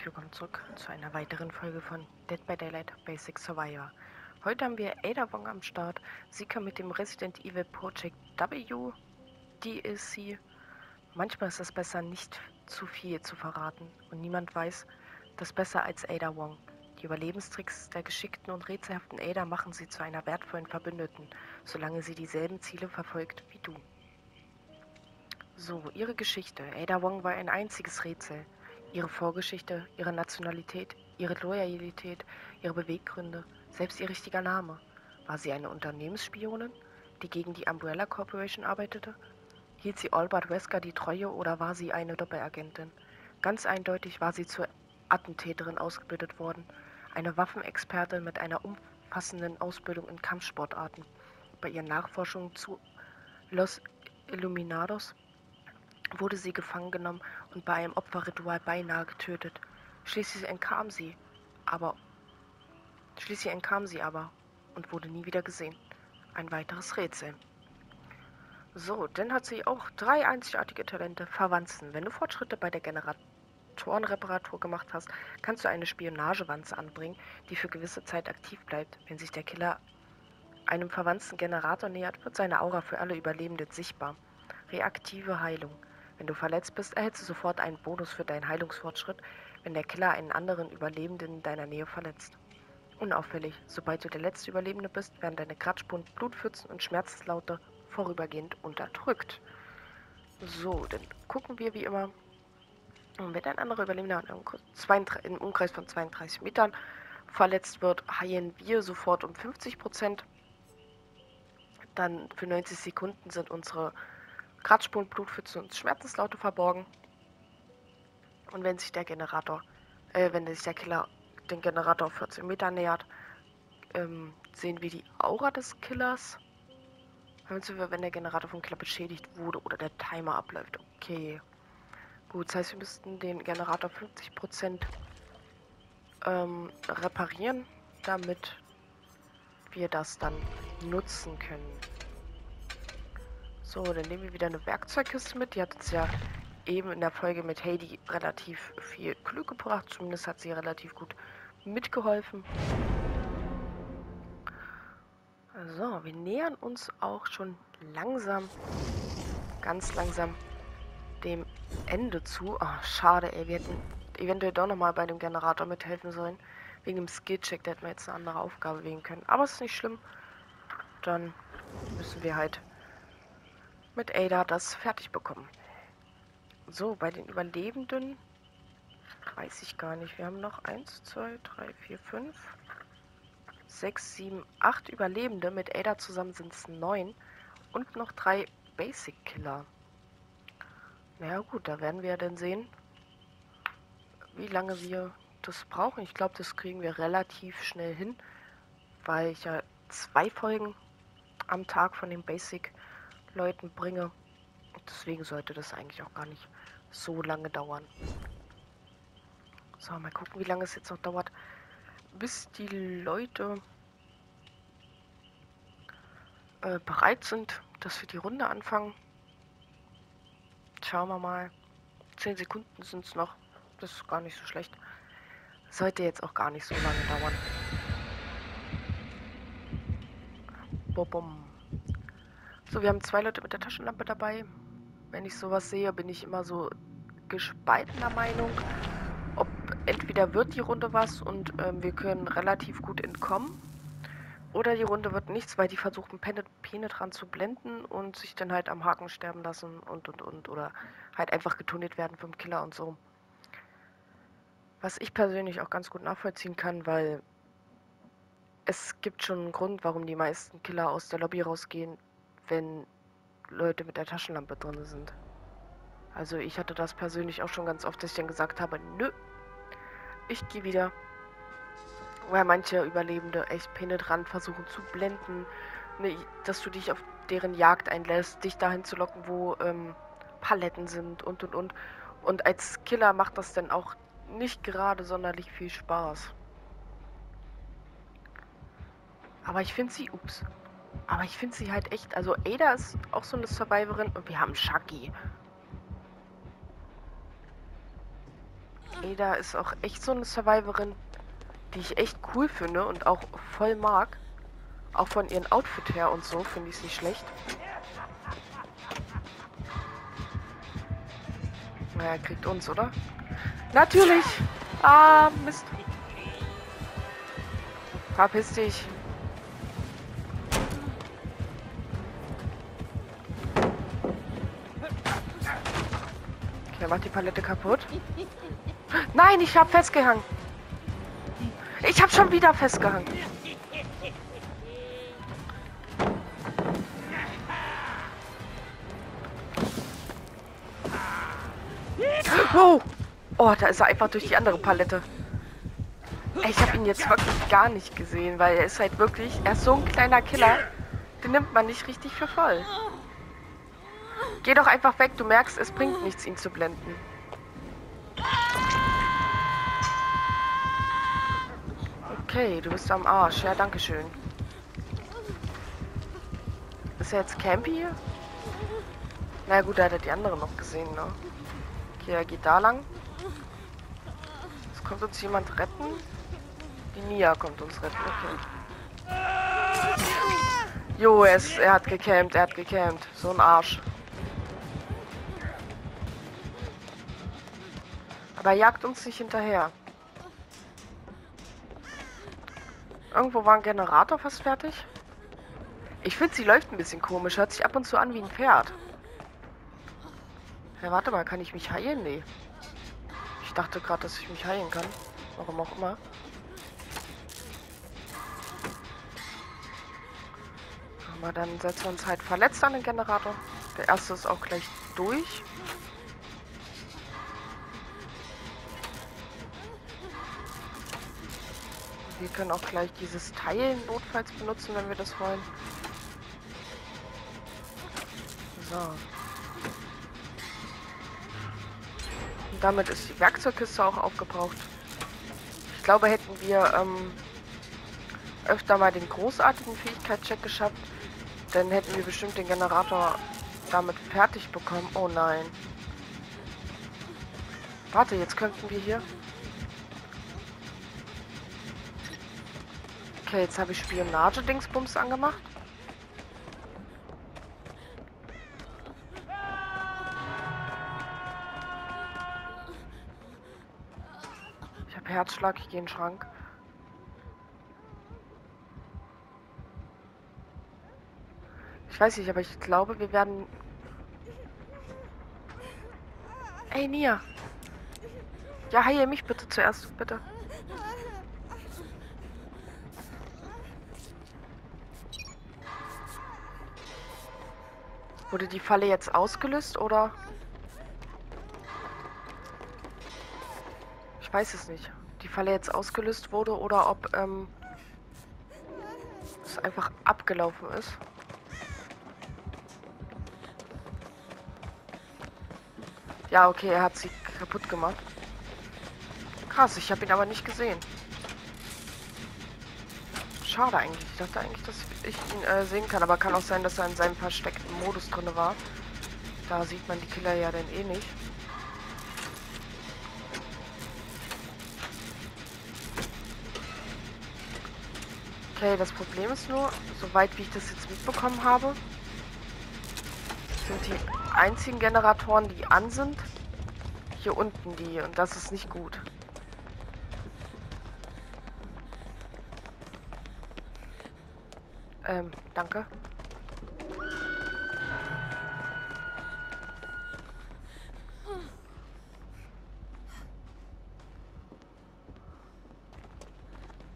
herzlich willkommen zurück zu einer weiteren Folge von Dead by Daylight Basic Survivor. Heute haben wir Ada Wong am Start. Sie kann mit dem Resident Evil Project W DLC. Manchmal ist es besser, nicht zu viel zu verraten. Und niemand weiß das besser als Ada Wong. Die Überlebenstricks der geschickten und rätselhaften Ada machen sie zu einer wertvollen Verbündeten, solange sie dieselben Ziele verfolgt wie du. So, ihre Geschichte. Ada Wong war ein einziges Rätsel. Ihre Vorgeschichte, ihre Nationalität, ihre Loyalität, ihre Beweggründe, selbst ihr richtiger Name. War sie eine Unternehmensspionin, die gegen die Umbrella Corporation arbeitete? Hielt sie Albert Wesker die Treue oder war sie eine Doppelagentin? Ganz eindeutig war sie zur Attentäterin ausgebildet worden, eine Waffenexpertin mit einer umfassenden Ausbildung in Kampfsportarten. Bei ihren Nachforschungen zu Los Illuminados wurde sie gefangen genommen und bei einem Opferritual beinahe getötet. Schließlich entkam sie, aber schließlich entkam sie aber und wurde nie wieder gesehen. Ein weiteres Rätsel. So, dann hat sie auch drei einzigartige Talente. Verwanzen. Wenn du Fortschritte bei der Generatorenreparatur gemacht hast, kannst du eine Spionagewanze anbringen, die für gewisse Zeit aktiv bleibt. Wenn sich der Killer einem verwandten Generator nähert, wird seine Aura für alle Überlebenden sichtbar. Reaktive Heilung. Wenn du verletzt bist, erhältst du sofort einen Bonus für deinen Heilungsfortschritt, wenn der Killer einen anderen Überlebenden in deiner Nähe verletzt. Unauffällig, sobald du der letzte Überlebende bist, werden deine Kratzspuren, Blutpfützen und Schmerzenslaute vorübergehend unterdrückt. So, dann gucken wir wie immer. Wenn ein anderer Überlebender im Umkreis von 32 Metern verletzt wird, heilen wir sofort um 50%. Dann für 90 Sekunden sind unsere Kratzspuren, Blutpfützen und Schmerzenslaute verborgen. Und wenn sich der Generator, äh, wenn sich der Killer den Generator auf 14 Meter nähert, ähm, sehen wir die Aura des Killers. Wenn der Generator vom Killer beschädigt wurde oder der Timer abläuft. Okay. Gut, das heißt, wir müssten den Generator 50% ähm, reparieren, damit wir das dann nutzen können. So, dann nehmen wir wieder eine Werkzeugkiste mit. Die hat uns ja eben in der Folge mit Heidi relativ viel Glück gebracht. Zumindest hat sie relativ gut mitgeholfen. So, wir nähern uns auch schon langsam, ganz langsam dem Ende zu. Oh, schade, ey. Wir hätten eventuell doch nochmal bei dem Generator mithelfen sollen. Wegen dem Skillcheck, da hätten wir jetzt eine andere Aufgabe wählen können. Aber es ist nicht schlimm. Dann müssen wir halt mit Ada das fertig bekommen. So, bei den Überlebenden weiß ich gar nicht. Wir haben noch 1, 2, 3, 4, 5, 6, 7, 8 Überlebende. Mit Ada zusammen sind es 9 und noch 3 Basic Killer. Na ja, gut, da werden wir dann sehen, wie lange wir das brauchen. Ich glaube, das kriegen wir relativ schnell hin, weil ich ja zwei Folgen am Tag von den Basic Leuten bringe. Deswegen sollte das eigentlich auch gar nicht so lange dauern. So, mal gucken, wie lange es jetzt noch dauert, bis die Leute äh, bereit sind, dass wir die Runde anfangen. Schauen wir mal. 10 Sekunden sind es noch. Das ist gar nicht so schlecht. Sollte jetzt auch gar nicht so lange dauern. Bobom. So, wir haben zwei Leute mit der Taschenlampe dabei. Wenn ich sowas sehe, bin ich immer so gespaltener Meinung, ob entweder wird die Runde was und ähm, wir können relativ gut entkommen, oder die Runde wird nichts, weil die versuchen penetrant zu blenden und sich dann halt am Haken sterben lassen und und und oder halt einfach getunnelt werden vom Killer und so. Was ich persönlich auch ganz gut nachvollziehen kann, weil es gibt schon einen Grund, warum die meisten Killer aus der Lobby rausgehen, wenn Leute mit der Taschenlampe drin sind. Also ich hatte das persönlich auch schon ganz oft, dass ich dann gesagt habe, nö, ich gehe wieder. Weil manche Überlebende echt penetrant versuchen zu blenden, ne, dass du dich auf deren Jagd einlässt, dich dahin zu locken, wo ähm, Paletten sind und und und. Und als Killer macht das dann auch nicht gerade sonderlich viel Spaß. Aber ich finde sie, ups, aber ich finde sie halt echt, also Ada ist auch so eine Survivorin und wir haben Shaggy. Ada ist auch echt so eine Survivorin, die ich echt cool finde und auch voll mag. Auch von ihrem Outfit her und so finde ich sie schlecht. Naja, kriegt uns, oder? Natürlich! Ah, Mist. Verpiss dich. Macht die Palette kaputt. Nein, ich hab festgehangen. Ich hab schon wieder festgehangen. Wow. Oh, da ist er einfach durch die andere Palette. Ey, ich habe ihn jetzt wirklich gar nicht gesehen, weil er ist halt wirklich, er ist so ein kleiner Killer, den nimmt man nicht richtig für voll. Geh doch einfach weg, du merkst, es bringt nichts, ihn zu blenden. Okay, du bist am Arsch. Ja, danke schön. Ist er jetzt Campy? Na naja, gut, da hat er die andere noch gesehen, ne? Okay, er geht da lang. Jetzt kommt uns jemand retten. Die Nia kommt uns retten, okay. Jo, er, ist, er hat gecampt, er hat gecampt. So ein Arsch. Aber er jagt uns nicht hinterher. Irgendwo war ein Generator fast fertig. Ich finde, sie läuft ein bisschen komisch. Hört sich ab und zu an wie ein Pferd. Ja, warte mal, kann ich mich heilen? Nee. Ich dachte gerade, dass ich mich heilen kann. Warum auch immer. Aber dann setzen wir uns halt verletzt an den Generator. Der erste ist auch gleich durch. Wir können auch gleich dieses Teil notfalls benutzen, wenn wir das wollen. So. Und damit ist die Werkzeugkiste auch aufgebraucht. Ich glaube, hätten wir ähm, öfter mal den großartigen Fähigkeitscheck geschafft, dann hätten wir bestimmt den Generator damit fertig bekommen. Oh nein. Warte, jetzt könnten wir hier... Okay, jetzt habe ich Spionage-Dingsbums angemacht. Ich habe Herzschlag, ich gehe in den Schrank. Ich weiß nicht, aber ich glaube, wir werden... Ey, Nia! Ja, heile mich bitte zuerst, bitte. Wurde die Falle jetzt ausgelöst oder? Ich weiß es nicht. Die Falle jetzt ausgelöst wurde oder ob ähm, es einfach abgelaufen ist. Ja, okay, er hat sie kaputt gemacht. Krass, ich habe ihn aber nicht gesehen. Schade eigentlich. Ich dachte eigentlich, dass ich ihn äh, sehen kann, aber kann auch sein, dass er in seinem versteckten Modus drin war. Da sieht man die Killer ja dann eh nicht. Okay, das Problem ist nur, soweit wie ich das jetzt mitbekommen habe, sind die einzigen Generatoren, die an sind, hier unten die. Und das ist nicht gut. Ähm, danke.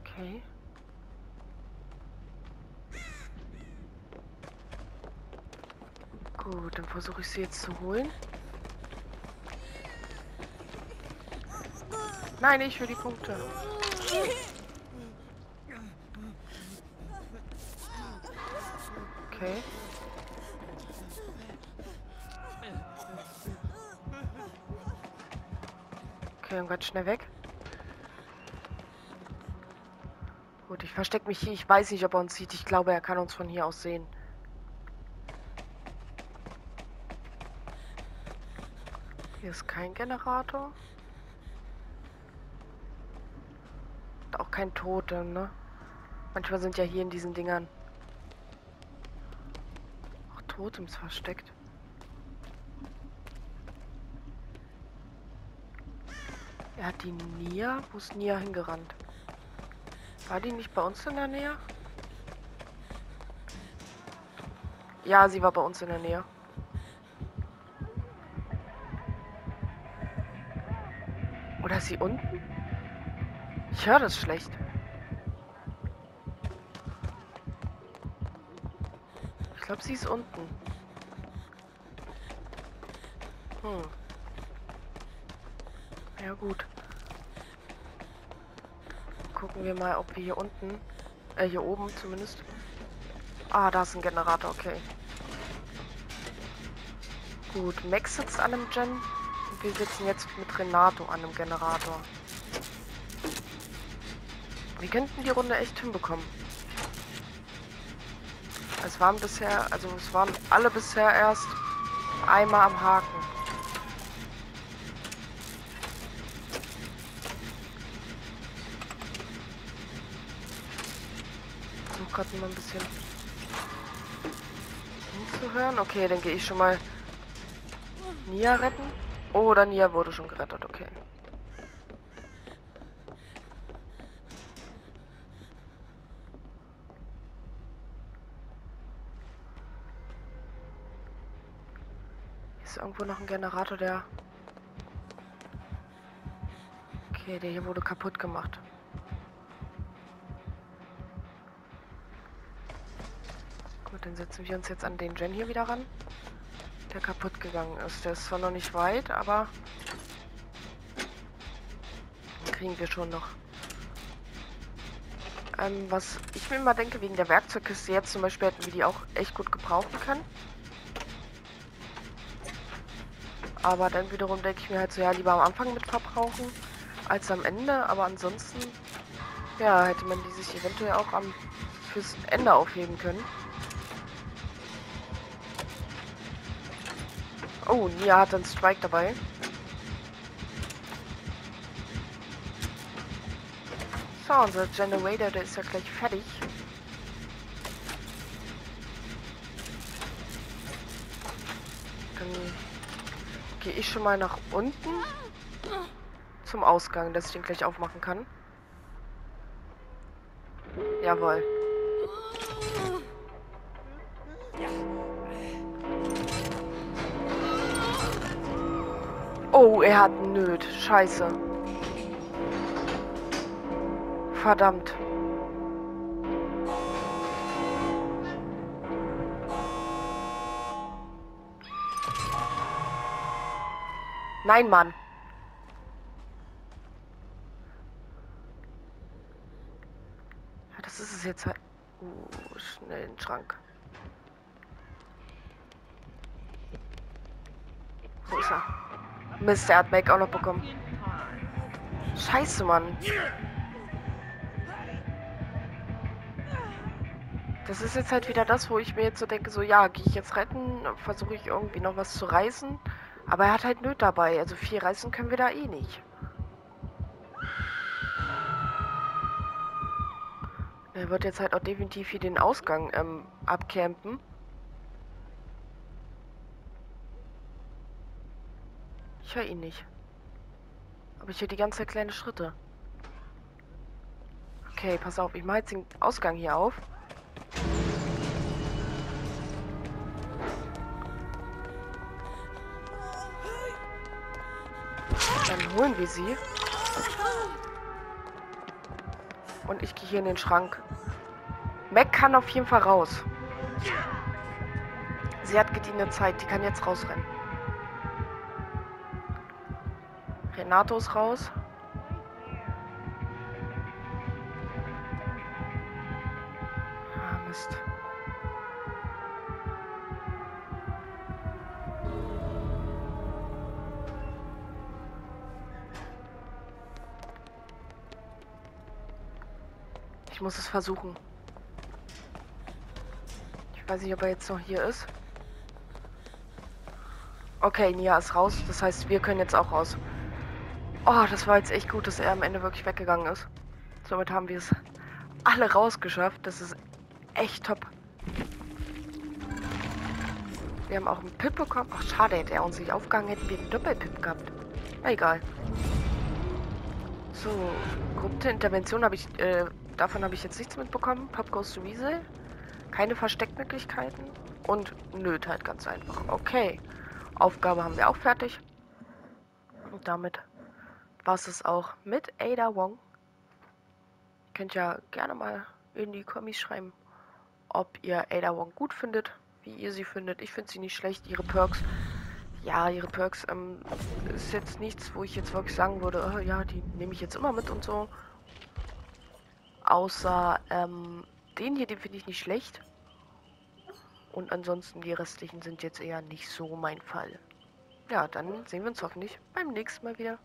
Okay. Gut, dann versuche ich sie jetzt zu holen. Nein, ich will die Punkte. Okay. Okay, dann ganz schnell weg. Gut, ich verstecke mich hier. Ich weiß nicht, ob er uns sieht. Ich glaube, er kann uns von hier aus sehen. Hier ist kein Generator. gesagt, auch kein Tote, ne? Manchmal sind ja hier in diesen Dingern Totems versteckt. Er hat die Nia. Wo ist Nia hingerannt? War die nicht bei uns in der Nähe? Ja, sie war bei uns in der Nähe. Oder ist sie unten? Ich höre das schlecht. Glaube, sie ist unten. Hm. Ja gut. Gucken wir mal, ob wir hier unten, äh, hier oben zumindest. Ah, da ist ein Generator, okay. Gut, Max sitzt an einem Gen. Und wir sitzen jetzt mit Renato an einem Generator. Wir könnten die Runde echt hinbekommen. Es waren bisher, also es waren alle bisher erst einmal am Haken. Versuch gerade mal ein bisschen hinzuhören. Okay, dann gehe ich schon mal Nia retten. Oh, oder Nia wurde schon gerettet, okay. Ist irgendwo noch ein Generator, der... Okay, der hier wurde kaputt gemacht. Gut, dann setzen wir uns jetzt an den Gen hier wieder ran der kaputt gegangen ist. Der ist zwar noch nicht weit, aber den kriegen wir schon noch. Ähm, was ich mir mal denke, wegen der Werkzeugkiste jetzt zum Beispiel hätten wir die auch echt gut gebrauchen können. Aber dann wiederum denke ich mir halt so, ja, lieber am Anfang mit verbrauchen als am Ende. Aber ansonsten, ja, hätte man die sich eventuell auch am, fürs Ende aufheben können. Oh, Nia hat einen Strike dabei. So, unser Generator, der ist ja gleich fertig. Dann gehe ich schon mal nach unten zum Ausgang, dass ich den gleich aufmachen kann. Jawohl. Oh, er hat Nöt. Scheiße. Verdammt. Nein, Mann. Ja, das ist es jetzt halt. Uh, schnell in den Schrank. Wo ist er? Mist, der hat Make auch noch bekommen. Scheiße, Mann. Das ist jetzt halt wieder das, wo ich mir jetzt so denke, so ja, gehe ich jetzt retten, versuche ich irgendwie noch was zu reißen. Aber er hat halt Nöt dabei, also viel reißen können wir da eh nicht. Er wird jetzt halt auch definitiv hier den Ausgang ähm, abcampen. Ich höre ihn nicht. Aber ich höre die ganze Zeit kleine Schritte. Okay, pass auf. Ich mache jetzt den Ausgang hier auf. Holen wir sie. Und ich gehe hier in den Schrank. Mac kann auf jeden Fall raus. Sie hat gediente Zeit. Die kann jetzt rausrennen. Renato ist raus. Ah, Mist. Muss es versuchen. Ich weiß nicht, ob er jetzt noch hier ist. Okay, Nia ist raus. Das heißt, wir können jetzt auch raus. Oh, das war jetzt echt gut, dass er am Ende wirklich weggegangen ist. Somit haben wir es alle rausgeschafft. Das ist echt top. Wir haben auch einen Pip bekommen. Ach, schade, hätte er uns nicht aufgegangen, hätten wir einen Doppelpip gehabt. Na, egal. So, korrupte Intervention habe ich, äh, davon habe ich jetzt nichts mitbekommen. Pop goes to Wiesel. Keine Versteckmöglichkeiten. Und nöt halt ganz einfach. Okay. Aufgabe haben wir auch fertig. Und damit war es auch mit Ada Wong. Ihr könnt ja gerne mal in die Kommis schreiben, ob ihr Ada Wong gut findet, wie ihr sie findet. Ich finde sie nicht schlecht. Ihre Perks, ja, ihre Perks ähm, ist jetzt nichts, wo ich jetzt wirklich sagen würde, oh, ja, die nehme ich jetzt immer mit und so. Außer ähm, den hier, den finde ich nicht schlecht. Und ansonsten die restlichen sind jetzt eher nicht so mein Fall. Ja, dann sehen wir uns hoffentlich beim nächsten Mal wieder.